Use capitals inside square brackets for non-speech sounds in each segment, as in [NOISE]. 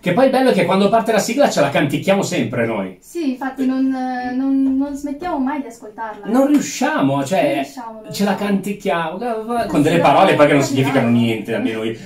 Che poi il bello è che quando parte la sigla ce la canticchiamo sempre noi. Sì, infatti non, non- non smettiamo mai di ascoltarla. Non riusciamo, Non cioè riusciamo, non ce la riusciamo. canticchiamo con delle parole poi che non significano niente da noi.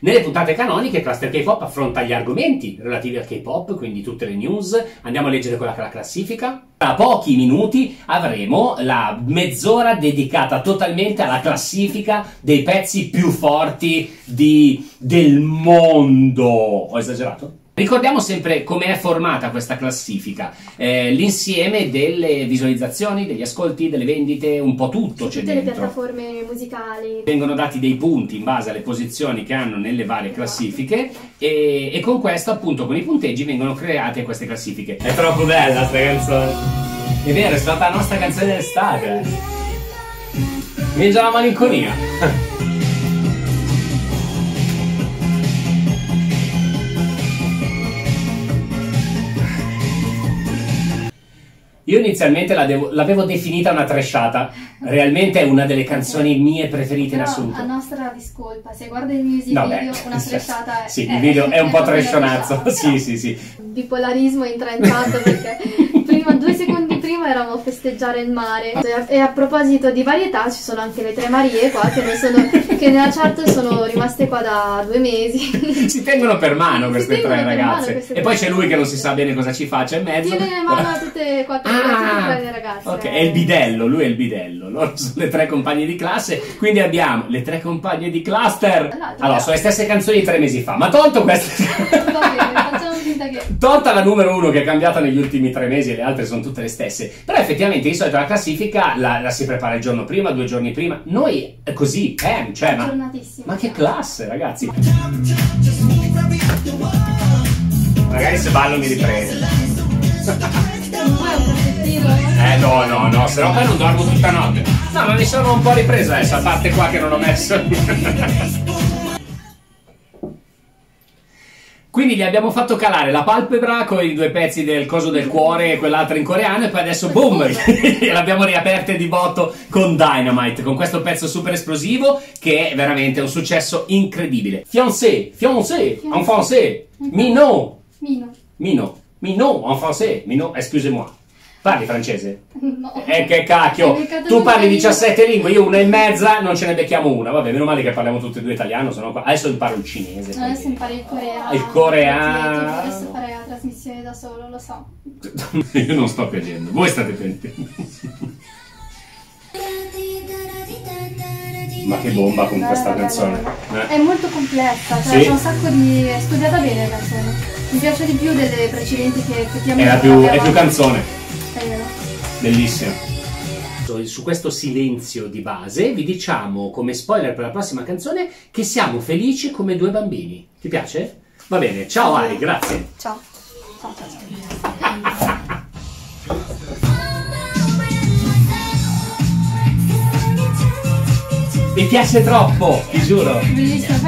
Nelle puntate canoniche Cluster K-Pop affronta gli argomenti relativi al K-Pop, quindi tutte le news. Andiamo a leggere quella che è la classifica. Tra pochi minuti avremo la mezz'ora dedicata totalmente alla classifica dei pezzi più forti di- del mondo. Ho esagerato? Ricordiamo sempre come è formata questa classifica, Eh, l'insieme delle visualizzazioni, degli ascolti, delle vendite, un po' tutto c'è Tutte le piattaforme musicali. Vengono dati dei punti in base alle posizioni che hanno nelle varie classifiche e, e con questo appunto con i punteggi vengono create queste classifiche. È troppo bella sta canzone. È vero, è stata la nostra canzone d'estate. Mi è già la malinconia. [LAUGHS] Io inizialmente la devo- l'avevo definita una trashata, realmente è una delle canzoni mie preferite in Però assoluto. a nostra discolpa, se guardi il music No, beh, video, una [LAUGHS] trashata è... Sì, il video è un po' [LAUGHS] trashata, [LAUGHS] Sì, sì, sì. Bipolarismo entra in chat perché prima eravamo a festeggiare il mare. E a proposito di varietà, ci sono anche le tre Marie qua che, non sono, che nella chat sono rimaste qua da due mesi. [LAUGHS] Si tengono per mano queste tre ragazze. queste E poi c'è lui che non si sa bene cosa ci faccia in mezzo. Tiene in mano a tutte e quattro Ah, le ragazze. ok, è il bidello, lui è il bidello, loro sono le tre compagne di classe, quindi abbiamo le tre compagne di cluster. Allora, sono le stesse canzoni di tre mesi fa, ma tolto queste... Va bene, facciamo finta che... Tolta la numero uno che è cambiata negli ultimi tre mesi e le altre sono tutte le stesse. Però effettivamente di solito la classifica la, la si prepara il giorno prima, due giorni prima. Noi è così, eh, cioè, ma, ma che classe, ragazzi. Magari se ballo mi caffettino? [LAUGHS] Eh no, no, no, se no poi non dormo tutta notte. No, ma mi sono un po' ripreso adesso, a parte qua che non ho messo. [LAUGHS] Quindi gli abbiamo fatto calare la palpebra con i due pezzi del coso del cuore e quell'altro in coreano e poi adesso boom! [LAUGHS] l'abbiamo riaperte di botto con Dynamite, con questo pezzo super esplosivo che è veramente un successo incredibile. Fiancé, fiancé, en français, Minot, Mino. Minot, Minot, en français, Minot, excusez-moi. Parli francese? No. Eh che cacchio, tu parli lingue. 17 lingue, io una e mezza, non ce ne becchiamo una. Vabbè, meno male che parliamo tutti e due italiano, sennò qua... adesso imparo il cinese. Adesso quindi- impari il coreano. Il coreano. Adesso farei la trasmissione da solo, lo so. [LAUGHS] Io non sto piangendo, voi state piangendo. Ma che bomba con questa Bella, canzone. bella. Eh. È molto complessa, cioè Sì. c'è un sacco di... è studiata bene la canzone. Mi piace di più delle precedenti che effettivamente... È, più, è più canzone, Bellissima. Su questo silenzio di base vi diciamo come spoiler per la prossima canzone che siamo felici come due bambini. Ti piace? Va bene, ciao Ari, grazie. Ciao. Ciao, ciao, ciao. Mi piace troppo, ti giuro. Bellissimo.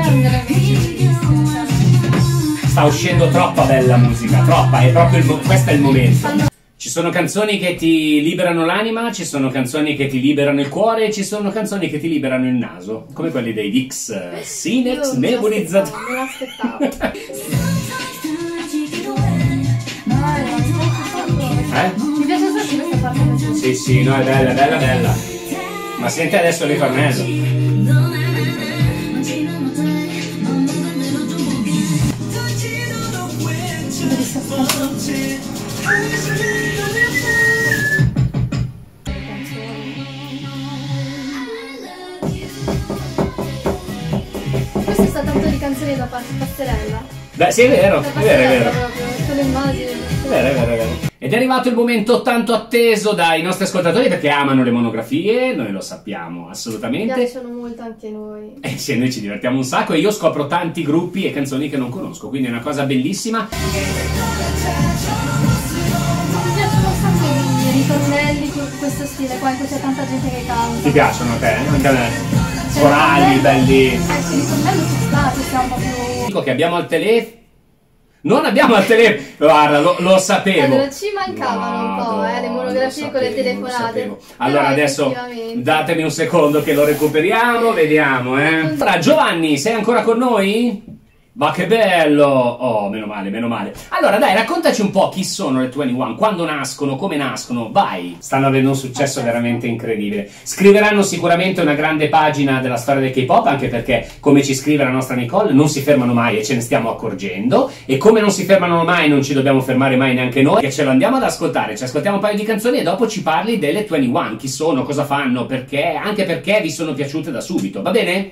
Sta uscendo troppa bella musica, troppa, è proprio il questo è il momento. Ci sono canzoni che ti liberano l'anima, ci sono canzoni che ti liberano il cuore, ci sono canzoni che ti liberano il naso, come quelli dei Dix eh, Sinex Io me nebulizzatori. Me l'aspettavo. [LAUGHS] Eh? Mi piace sacco questa parte. Sì, sì, no, è bella, è bella, bella. Ma senti adesso ritornello. Questo canzoni da parte passerella. Beh, sì, è vero, è vero, è vero. proprio, immagini. È vero, è vero, è vero. Ed è arrivato il momento tanto atteso dai nostri ascoltatori perché amano le monografie, noi lo sappiamo Mi assolutamente. piacciono molto anche noi. Eh sì, noi ci divertiamo un sacco e io scopro tanti gruppi e canzoni che non conosco, quindi è una cosa bellissima. Mi piacciono un sacco i ritornelli questo stile qua, in cui c'è tanta gente che canta. Ti piacciono a te? Anche a me. Il ritornello- belli. Eh sì, ci sta, ci sta un po' più... Dico che abbiamo al telefono. Non abbiamo al telefono. Guarda, lo, lo sapevo. Allora, ci mancavano un po', eh, le monografie lo con le sapevo, telefonate. sapevo. Allora adesso datemi un secondo che lo recuperiamo, vediamo, eh. Fra Giovanni, sei ancora con noi? Ma che bello! Oh, meno male, meno male. Allora, dai, raccontaci un po' chi sono le 21, quando nascono, come nascono. Vai! Stanno avendo un successo veramente incredibile. Scriveranno sicuramente una grande pagina della storia del K-pop, anche perché, come ci scrive la nostra Nicole, non si fermano mai e ce ne stiamo accorgendo. E come non si fermano mai, non ci dobbiamo fermare mai neanche noi, che ce lo andiamo ad ascoltare. Ci ascoltiamo un paio di canzoni e dopo ci parli delle 21. Chi sono, cosa fanno, perché, anche perché vi sono piaciute da subito, va bene?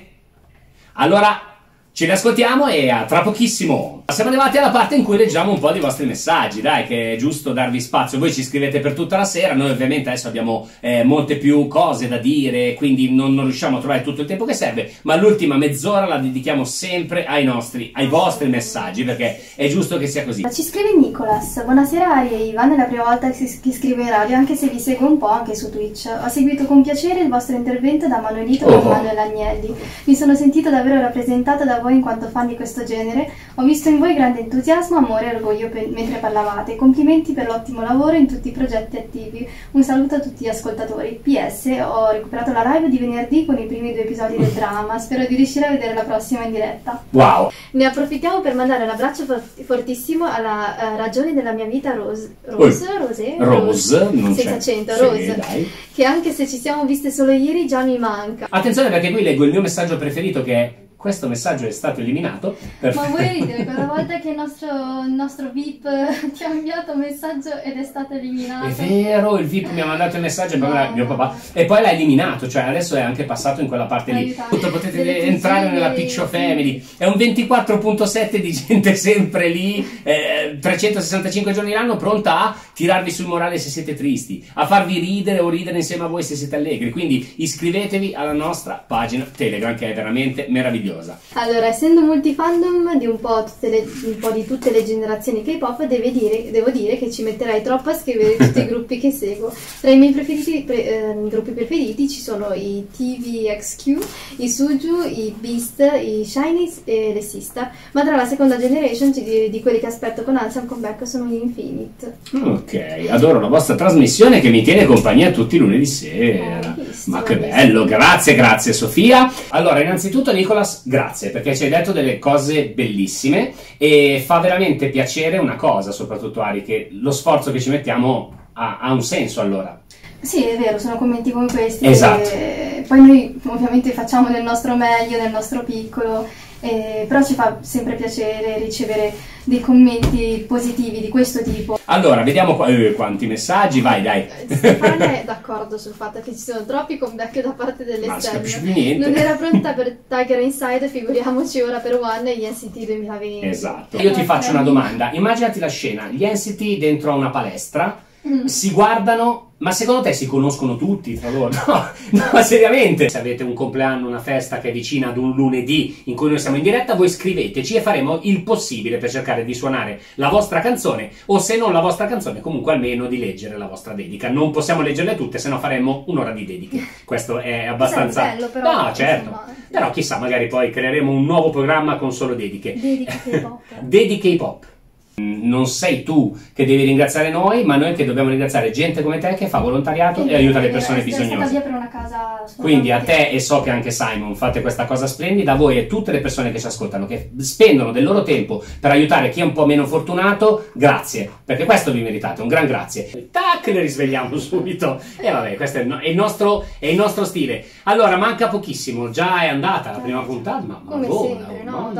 Allora, ci riascoltiamo e a tra pochissimo. Siamo arrivati alla parte in cui leggiamo un po' dei vostri messaggi, dai, che è giusto darvi spazio. Voi ci scrivete per tutta la sera, noi ovviamente adesso abbiamo eh, molte più cose da dire, quindi non, non, riusciamo a trovare tutto il tempo che serve, ma l'ultima mezz'ora la dedichiamo sempre ai nostri, ai vostri messaggi, perché è giusto che sia così. Ci scrive Nicolas, buonasera Ari e Ivan, è la prima volta che scrivo in radio, anche se vi seguo un po' anche su Twitch. Ho seguito con piacere il vostro intervento da Manolito oh. e Manuel Agnelli. Mi sono sentito davvero rappresentata da voi in quanto fan di questo genere, ho visto in voi grande entusiasmo, amore e orgoglio mentre parlavate. Complimenti per l'ottimo lavoro in tutti i progetti attivi. Un saluto a tutti gli ascoltatori. PS, ho recuperato la live di venerdì con i primi due episodi del dramma. Spero di riuscire a vedere la prossima in diretta. Wow! Ne approfittiamo per mandare un abbraccio fortissimo alla uh, ragione della mia vita Rose. Rose? Rose? Rose, non senza accento, Rose. Sì, che anche se ci siamo viste solo ieri già mi manca. Attenzione perché qui leggo il mio messaggio preferito che è questo messaggio è stato eliminato. Per... Ma vuoi [LAUGHS] ridere quella volta che il nostro, il nostro, VIP ti ha inviato un messaggio ed è stato eliminato? È vero, il VIP mi ha mandato il messaggio no. e mio papà e poi l'ha eliminato, cioè adesso è anche passato in quella parte lì. Tutto, potete Delle entrare nella Piccio Family. È un 24.7 di gente sempre lì, eh, 365 giorni l'anno pronta a tirarvi sul morale se siete tristi, a farvi ridere o ridere insieme a voi se siete allegri. Quindi iscrivetevi alla nostra pagina Telegram che è veramente meravigliosa curiosa. Allora, essendo multifandom di un po', le, un po di tutte le generazioni K-pop, dire, devo dire che ci metterai troppo a scrivere [LAUGHS] tutti i gruppi che seguo. Tra i miei preferiti, pre, eh, gruppi preferiti ci sono i TVXQ, i Suju, i Beast, i Shinies e le Sista, ma tra la seconda generation di, di quelli che aspetto con ansia un comeback sono gli Infinite. Ok, adoro la vostra trasmissione che mi tiene compagnia tutti i lunedì sera. Eh, ma che bello, grazie, grazie Sofia. Allora, innanzitutto Nicolas, grazie perché ci hai detto delle cose bellissime e fa veramente piacere una cosa, soprattutto Ari, che lo sforzo che ci mettiamo ha, ha un senso allora. Sì, è vero, sono commenti come questi. Esatto. poi noi ovviamente facciamo del nostro meglio, del nostro piccolo eh, però ci fa sempre piacere ricevere dei commenti positivi di questo tipo. Allora, vediamo qua, eh, quanti messaggi, vai dai. Stefania è [LAUGHS] d'accordo sul fatto che ci sono troppi comeback da parte dell'esterno. Non era pronta per [LAUGHS] Tiger Inside, figuriamoci ora per One e gli NCT 2020. Esatto. Io ti faccio una domanda, immaginati la scena, gli NCT dentro a una palestra, mm. si guardano ma secondo te si conoscono tutti tra loro? [LAUGHS] No, no, seriamente. Se avete un compleanno, una festa che è vicina ad un lunedì in cui noi siamo in diretta, voi scriveteci e faremo il possibile per cercare di suonare la vostra canzone o se non la vostra canzone, comunque almeno di leggere la vostra dedica. Non possiamo leggerle tutte, se no faremo un'ora di dediche. Questo è abbastanza... È bello, però, no, certo. Insomma... Però chissà, magari poi creeremo un nuovo programma con solo dediche. Dediche K-pop. [LAUGHS] dediche K-pop non sei tu che devi ringraziare noi, ma noi che dobbiamo ringraziare gente come te che fa volontariato e, e aiuta le persone bisognose. Quindi a te e so che anche Simon fate questa cosa splendida, a voi e tutte le persone che ci ascoltano, che spendono del loro tempo per aiutare chi è un po' meno fortunato, grazie, perché questo vi meritate, un gran grazie. Tac, le risvegliamo [LAUGHS] subito. E vabbè, questo è il, è il, nostro, è il nostro, stile. Allora, manca pochissimo, già è andata la prima puntata, ma, ma come buona, sempre, no?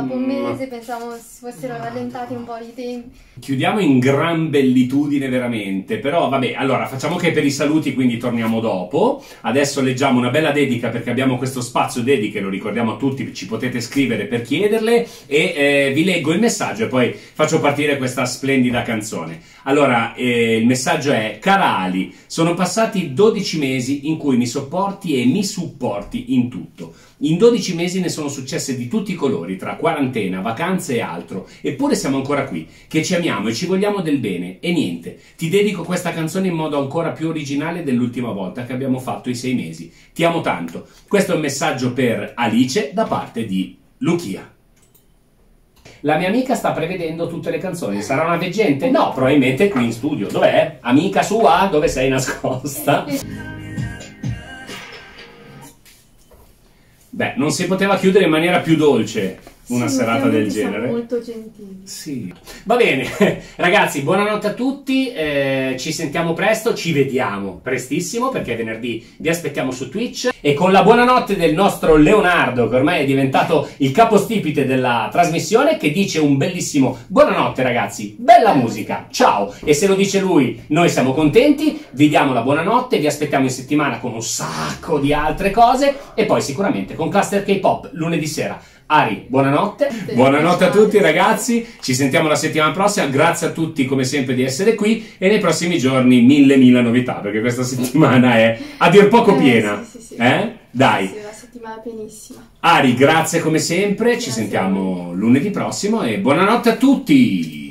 Mese pensavo si fossero rallentati un po' di tempo Chiudiamo in gran bellitudine veramente, però vabbè, allora facciamo che per i saluti quindi torniamo dopo. Adesso leggiamo una bella dedica perché abbiamo questo spazio dediche, lo ricordiamo a tutti, ci potete scrivere per chiederle e eh, vi leggo il messaggio e poi faccio partire questa splendida canzone. Allora, eh, il messaggio è: Cara Ali, sono passati 12 mesi in cui mi sopporti e mi supporti in tutto. In 12 mesi ne sono successe di tutti i colori, tra quarantena, vacanze e altro, eppure siamo ancora qui, che ci amiamo e ci vogliamo del bene. E niente, ti dedico questa canzone in modo ancora più originale dell'ultima volta che abbiamo fatto i sei mesi. Ti amo tanto. Questo è un messaggio per Alice da parte di Lucia. La mia amica sta prevedendo tutte le canzoni. Sarà una veggente? No, probabilmente qui in studio. Dov'è? Amica sua? Dove sei nascosta? Beh, non si poteva chiudere in maniera più dolce. Una Sì, serata del genere. molto gentili. Sì. Va bene, [LAUGHS] ragazzi, buonanotte a tutti. eh, ci sentiamo presto, ci vediamo prestissimo perché venerdì vi aspettiamo su Twitch. E con la buonanotte del nostro Leonardo, che ormai è diventato il capostipite della trasmissione, che dice un bellissimo buonanotte, ragazzi, bella musica, ciao. E se lo dice lui, noi siamo contenti. Vi diamo la buonanotte, vi aspettiamo in settimana con un sacco di altre cose. E poi sicuramente con Cluster K-pop lunedì sera. Ari, buonanotte. Sì, Buonanotte a tutti ragazzi, ci sentiamo la settimana prossima, grazie a tutti come sempre di essere qui e nei prossimi giorni mille mille novità perché questa [LAUGHS] settimana è a dir poco Eh, piena. sì, sì, sì. Eh? Dai, Sì, una settimana pienissima. Ari, grazie come sempre, ci Grazie a sentiamo lunedì prossimo e buonanotte a tutti!